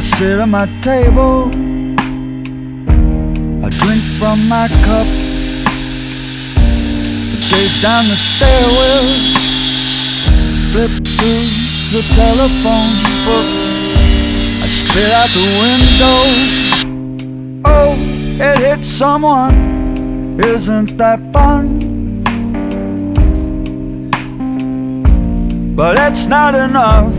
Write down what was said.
I sit at my table. I drink from my cup. I chase down the stairwell. Flip through the telephone book. I spit out the window. Oh, it hits someone. Isn't that fun? But it's not enough.